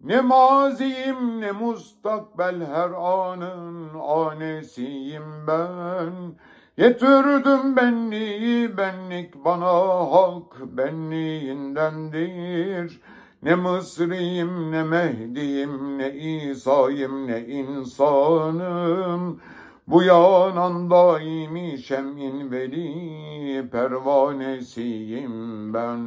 Ne maziyim ne mustakbel her anın anesiyim ben. Getirdim benliği benlik bana halk benliğindendir. Ne Mısriyim ne Mehdi'yim ne İsa'yım ne insanım. Bu yanan daimi şemin veli pervanesiyim ben.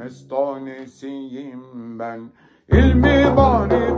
mestanesiyim ben. İlmi bari